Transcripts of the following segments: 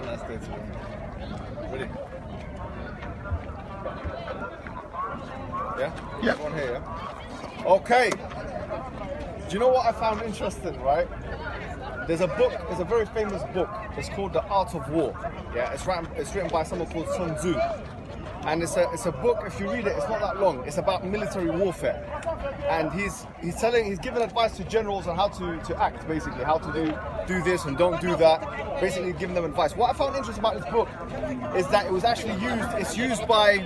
nice day today. Ready? Yeah? Yeah. Here, yeah? Okay. Do you know what I found interesting, right? There's a book, there's a very famous book. It's called The Art of War. Yeah, it's written, it's written by someone called Sun Tzu. And it's a, it's a book, if you read it, it's not that long. It's about military warfare. And he's he's telling, he's giving advice to generals on how to, to act, basically, how to do do this and don't do that. Basically, giving them advice. What I found interesting about this book is that it was actually used, it's used by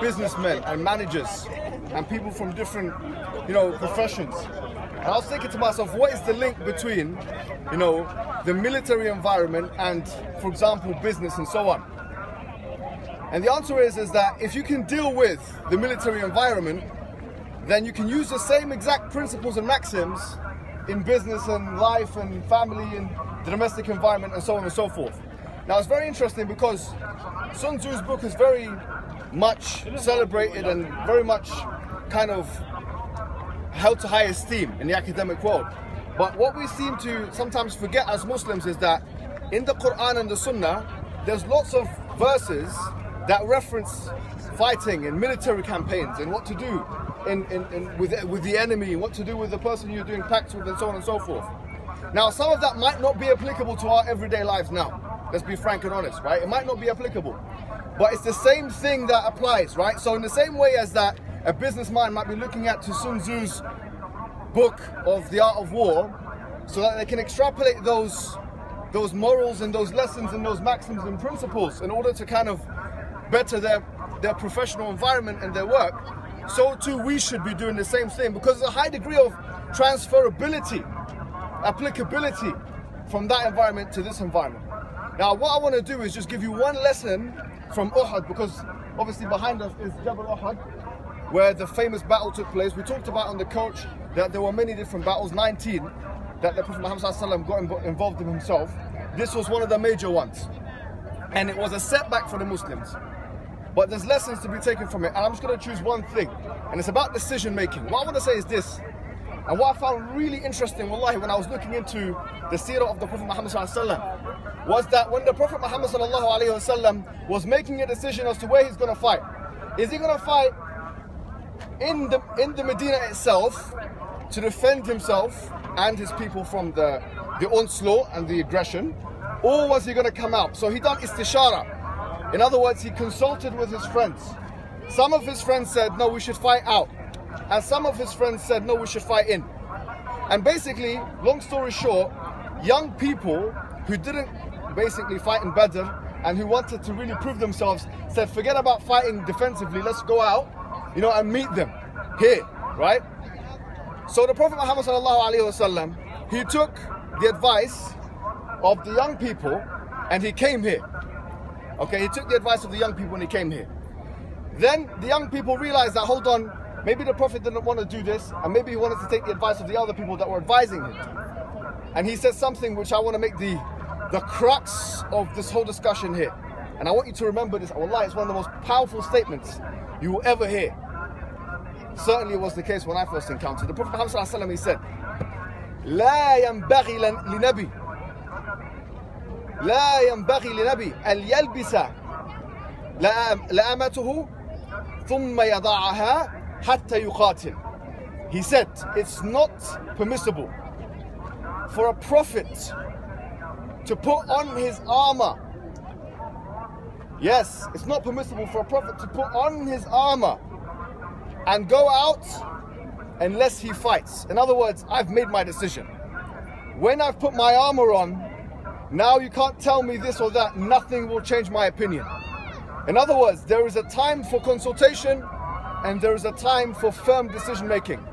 businessmen and managers and people from different, you know, professions. And I was thinking to myself, what is the link between, you know, the military environment and, for example, business and so on? And the answer is, is that if you can deal with the military environment, then you can use the same exact principles and maxims in business and life and family and the domestic environment and so on and so forth. Now it's very interesting because Sun Tzu's book is very much celebrated and very much kind of held to high esteem in the academic world. But what we seem to sometimes forget as Muslims is that in the Quran and the Sunnah, there's lots of verses that reference fighting and military campaigns and what to do in, in, in, with, with the enemy, what to do with the person you're doing pacts with, and so on and so forth. Now, some of that might not be applicable to our everyday lives now. Let's be frank and honest, right? It might not be applicable. But it's the same thing that applies, right? So, in the same way as that a business businessman might be looking at to Sun Tzu's book of the art of war, so that they can extrapolate those those morals and those lessons and those maxims and principles in order to kind of better their their professional environment and their work. So too we should be doing the same thing because there's a high degree of transferability, applicability from that environment to this environment. Now what I want to do is just give you one lesson from Uhud because obviously behind us is Jabal Uhud where the famous battle took place. We talked about on the coach that there were many different battles, 19, that the Prophet Muhammad got involved in himself. This was one of the major ones. And it was a setback for the Muslims. But there's lessons to be taken from it. And I'm just going to choose one thing. And it's about decision making. What I want to say is this. And what I found really interesting, wallahi, when I was looking into the seerah of the Prophet Muhammad ﷺ, was that when the Prophet Muhammad ﷺ was making a decision as to where he's going to fight, is he going to fight in the in the Medina itself to defend himself and his people from the the onslaught and the aggression, or was he going to come out? So he done istishara. In other words, he consulted with his friends. Some of his friends said, no, we should fight out. And some of his friends said, no, we should fight in. And basically, long story short, young people who didn't basically fight in Badr and who wanted to really prove themselves said, forget about fighting defensively, let's go out, you know, and meet them here, right? So the Prophet Muhammad he took the advice of the young people and he came here. Okay, he took the advice of the young people and he came here. Then the young people realized that, hold on, maybe the Prophet didn't want to do this, and maybe he wanted to take the advice of the other people that were advising him. And he said something which I want to make the, the crux of this whole discussion here. And I want you to remember this. Wallah, it's one of the most powerful statements you will ever hear. Certainly it was the case when I first encountered the Prophet Muhammad sallallahu alaihi wasallam. He said, لا ينبغي لن- لنبي لا ينبغي لنبي أن يلبس لأم- لأمته ثم يضعها حتى يقاتل. He said, it's not permissible for a prophet to put on his armor. Yes, it's not permissible for a prophet to put on his armor and go out unless he fights. In other words, I've made my decision. When I've put my armor on, now you can't tell me this or that, nothing will change my opinion. In other words, there is a time for consultation and there is a time for firm decision making.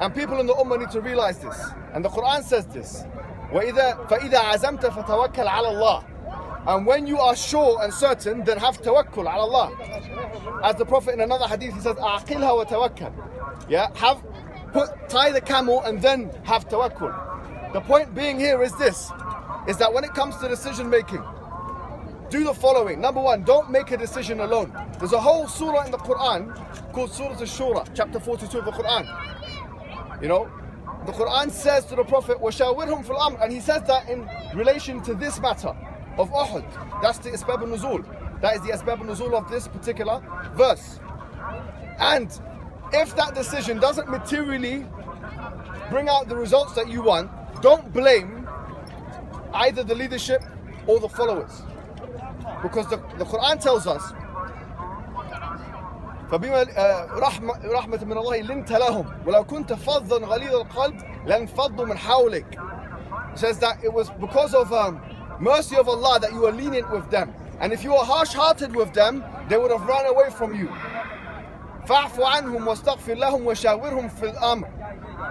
And people in the Ummah need to realize this. And the Quran says this. وَإِذَا فَإِذَا عَزَمْتَ فَتَوَكَّلْ عَلَى اللَّهِ And when you are sure and certain, then have tawakkul ala Allah. As the Prophet in another hadith, he says, أَعْقِلْهَا وَتَوَكَّل Yeah, have, put, tie the camel and then have tawakkul. The point being here is this, is that when it comes to decision making, do the following. Number one, don't make a decision alone. There's a whole surah in the Quran called Surah Al-Shura, chapter 42 of the Quran. You know, the Quran says to the Prophet, وَشَاوِرْهُمْ فِي الْأَمْرِ And he says that in relation to this matter of Uhud. That's the Asbab al-Nuzul. That is the Asbab al-Nuzul of this particular verse. And if that decision doesn't materially bring out the results that you want, don't blame either the leadership or the followers. Because the, the Quran tells us فبما رحمة رحمة من الله لنت لهم ولو كنت فظا غليظ القلب لانفضوا من حولك. says that it was because of um, mercy of Allah that you were lenient with them. And if you were harsh-hearted with them, they would have run away from you. فاعف عنهم واستغفر لهم وشاورهم في الأمر.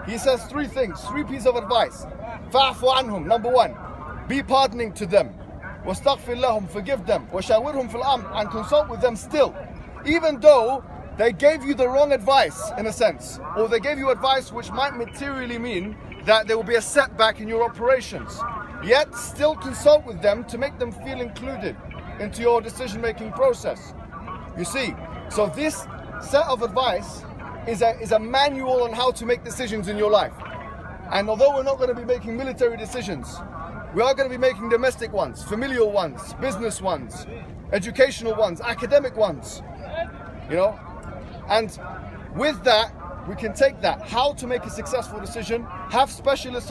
He says three things, three pieces of advice. فاعف عنهم, number one, be pardoning to them. واستغفر لهم, forgive them. وشاورهم في الأمر, and consult with them still even though they gave you the wrong advice in a sense, or they gave you advice which might materially mean that there will be a setback in your operations. Yet still consult with them to make them feel included into your decision making process. You see, so this set of advice is a, is a manual on how to make decisions in your life. And although we're not going to be making military decisions, we are going to be making domestic ones, familial ones, business ones, educational ones, academic ones you know? And with that, we can take that, how to make a successful decision, have specialists